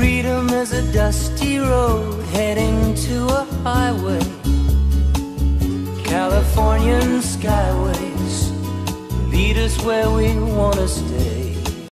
Freedom is a dusty road heading to a highway. Californian skyways lead us where we want to stay.